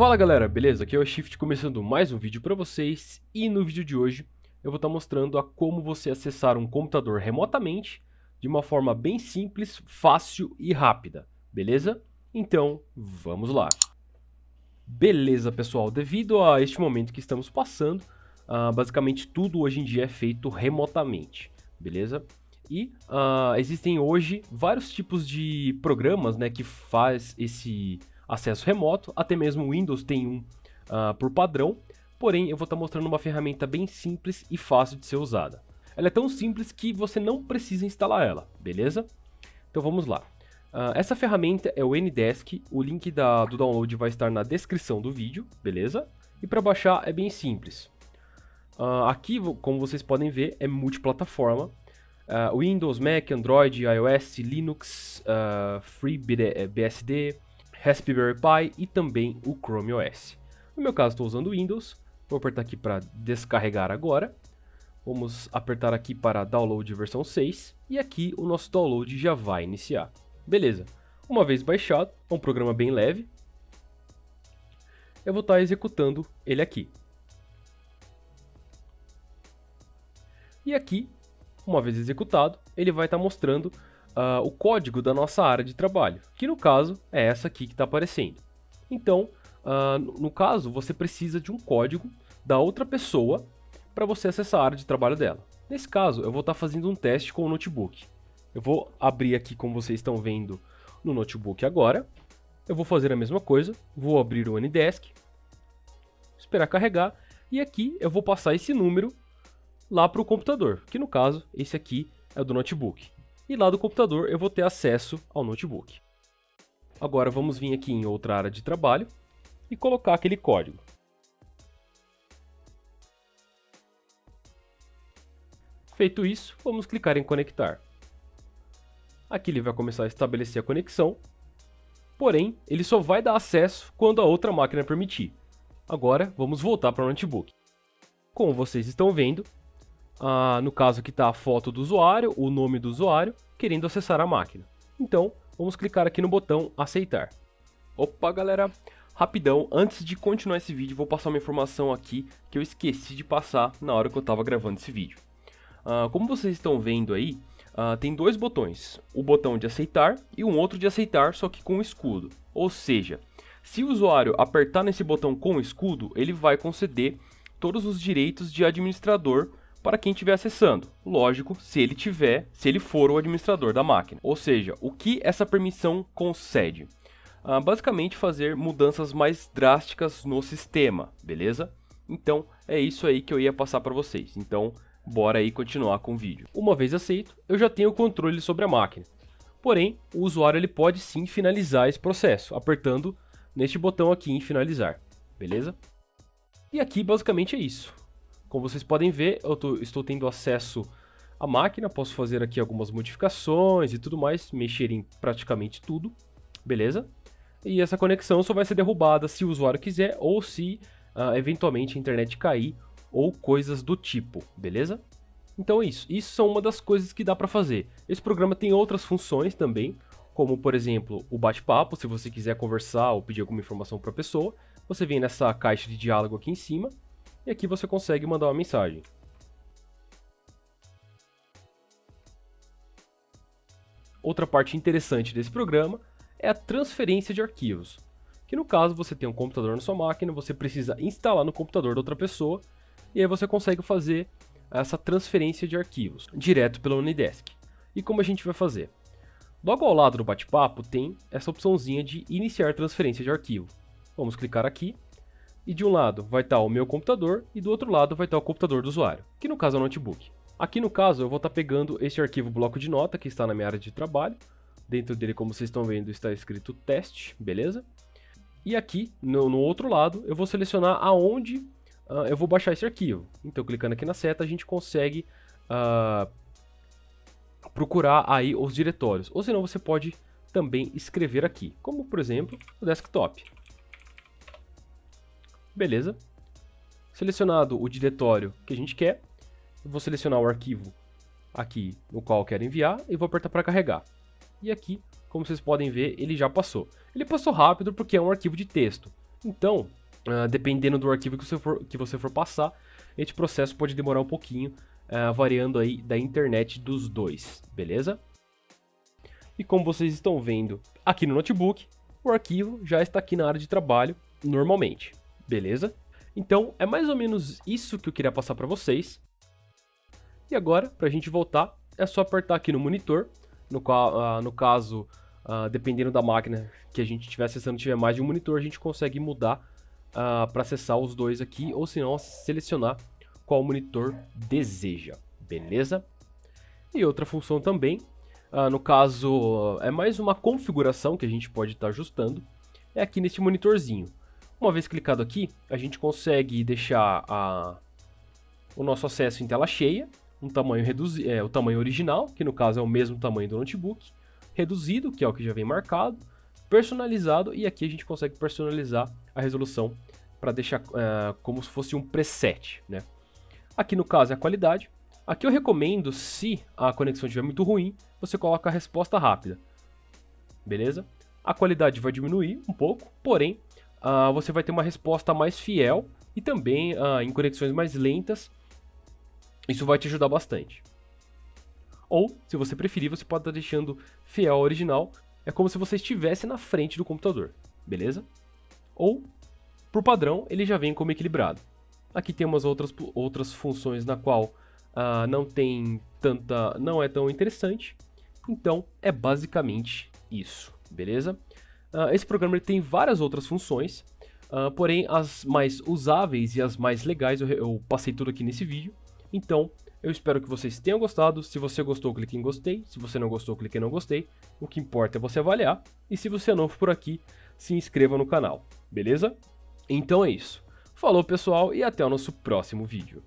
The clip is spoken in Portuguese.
Fala galera, beleza? Aqui é o Shift começando mais um vídeo para vocês e no vídeo de hoje eu vou estar mostrando a como você acessar um computador remotamente de uma forma bem simples, fácil e rápida, beleza? Então, vamos lá! Beleza pessoal, devido a este momento que estamos passando, uh, basicamente tudo hoje em dia é feito remotamente, beleza? E uh, existem hoje vários tipos de programas né, que faz esse acesso remoto, até mesmo o Windows tem um uh, por padrão, porém eu vou estar tá mostrando uma ferramenta bem simples e fácil de ser usada. Ela é tão simples que você não precisa instalar ela, beleza? Então vamos lá. Uh, essa ferramenta é o Ndesk, o link da, do download vai estar na descrição do vídeo, beleza? E para baixar é bem simples. Uh, aqui, como vocês podem ver, é multiplataforma. Uh, Windows, Mac, Android, iOS, Linux, FreeBSD, Raspberry Pi e também o Chrome OS. No meu caso estou usando Windows, vou apertar aqui para descarregar agora. Vamos apertar aqui para download versão 6 e aqui o nosso download já vai iniciar. Beleza, uma vez baixado, é um programa bem leve, eu vou estar executando ele aqui. E aqui, uma vez executado, ele vai estar mostrando uh, o código da nossa área de trabalho, que no caso é essa aqui que está aparecendo. Então, uh, no caso, você precisa de um código da outra pessoa para você acessar a área de trabalho dela. Nesse caso, eu vou estar tá fazendo um teste com o notebook. Eu vou abrir aqui, como vocês estão vendo, no notebook agora. Eu vou fazer a mesma coisa, vou abrir o Ndesk, esperar carregar, e aqui eu vou passar esse número lá para o computador, que no caso, esse aqui é do notebook e lá do computador eu vou ter acesso ao notebook. Agora vamos vir aqui em outra área de trabalho e colocar aquele código. Feito isso, vamos clicar em conectar. Aqui ele vai começar a estabelecer a conexão, porém ele só vai dar acesso quando a outra máquina permitir. Agora vamos voltar para o notebook. Como vocês estão vendo, ah, no caso aqui está a foto do usuário, o nome do usuário, querendo acessar a máquina. Então, vamos clicar aqui no botão aceitar. Opa, galera, rapidão, antes de continuar esse vídeo, vou passar uma informação aqui que eu esqueci de passar na hora que eu estava gravando esse vídeo. Ah, como vocês estão vendo aí, ah, tem dois botões, o botão de aceitar e um outro de aceitar, só que com escudo. Ou seja, se o usuário apertar nesse botão com escudo, ele vai conceder todos os direitos de administrador para quem estiver acessando. Lógico, se ele tiver, se ele for o administrador da máquina. Ou seja, o que essa permissão concede? Ah, basicamente fazer mudanças mais drásticas no sistema, beleza? Então é isso aí que eu ia passar para vocês. Então bora aí continuar com o vídeo. Uma vez aceito, eu já tenho o controle sobre a máquina. Porém, o usuário ele pode sim finalizar esse processo, apertando neste botão aqui em finalizar, beleza? E aqui basicamente é isso. Como vocês podem ver, eu tô, estou tendo acesso à máquina, posso fazer aqui algumas modificações e tudo mais, mexer em praticamente tudo, beleza? E essa conexão só vai ser derrubada se o usuário quiser ou se uh, eventualmente a internet cair ou coisas do tipo, beleza? Então é isso, isso são uma das coisas que dá para fazer. Esse programa tem outras funções também, como por exemplo o bate-papo, se você quiser conversar ou pedir alguma informação para a pessoa, você vem nessa caixa de diálogo aqui em cima e aqui você consegue mandar uma mensagem. Outra parte interessante desse programa é a transferência de arquivos, que no caso você tem um computador na sua máquina, você precisa instalar no computador da outra pessoa, e aí você consegue fazer essa transferência de arquivos direto pelo Unidesk. E como a gente vai fazer? Logo ao lado do bate-papo tem essa opçãozinha de iniciar transferência de arquivo. Vamos clicar aqui e de um lado vai estar o meu computador e do outro lado vai estar o computador do usuário, que no caso é o notebook. Aqui no caso eu vou estar pegando esse arquivo bloco de nota que está na minha área de trabalho. Dentro dele, como vocês estão vendo, está escrito teste, beleza? E aqui, no, no outro lado, eu vou selecionar aonde uh, eu vou baixar esse arquivo. Então, clicando aqui na seta, a gente consegue uh, procurar aí os diretórios. Ou senão, você pode também escrever aqui, como por exemplo, o desktop. Beleza. Selecionado o diretório que a gente quer, vou selecionar o arquivo aqui no qual quero enviar e vou apertar para carregar. E aqui, como vocês podem ver, ele já passou. Ele passou rápido porque é um arquivo de texto. Então, uh, dependendo do arquivo que você, for, que você for passar, este processo pode demorar um pouquinho, uh, variando aí da internet dos dois, beleza? E como vocês estão vendo aqui no notebook, o arquivo já está aqui na área de trabalho normalmente, beleza? Então, é mais ou menos isso que eu queria passar para vocês. E agora, para a gente voltar, é só apertar aqui no monitor, no, uh, no caso, uh, dependendo da máquina que a gente estiver acessando, tiver mais de um monitor, a gente consegue mudar uh, para acessar os dois aqui, ou se não, selecionar qual monitor deseja, beleza? E outra função também, no caso, é mais uma configuração que a gente pode estar tá ajustando, é aqui nesse monitorzinho. Uma vez clicado aqui, a gente consegue deixar a, o nosso acesso em tela cheia, um tamanho reduzido, é, o tamanho original, que no caso é o mesmo tamanho do notebook, reduzido, que é o que já vem marcado, personalizado, e aqui a gente consegue personalizar a resolução para deixar uh, como se fosse um preset, né? Aqui no caso é a qualidade. Aqui eu recomendo, se a conexão estiver muito ruim, você coloca a resposta rápida, beleza? A qualidade vai diminuir um pouco, porém, uh, você vai ter uma resposta mais fiel e também uh, em conexões mais lentas, isso vai te ajudar bastante. Ou, se você preferir, você pode estar deixando fiel ao original, é como se você estivesse na frente do computador, beleza? Ou, por padrão, ele já vem como equilibrado. Aqui tem umas outras, outras funções na qual uh, não tem tanta, não é tão interessante. Então, é basicamente isso, beleza? Uh, esse programa tem várias outras funções, uh, porém as mais usáveis e as mais legais eu, eu passei tudo aqui nesse vídeo. Então, eu espero que vocês tenham gostado. Se você gostou, clique em gostei. Se você não gostou, clique em não gostei. O que importa é você avaliar. E se você é novo por aqui, se inscreva no canal, beleza? Então é isso. Falou pessoal e até o nosso próximo vídeo.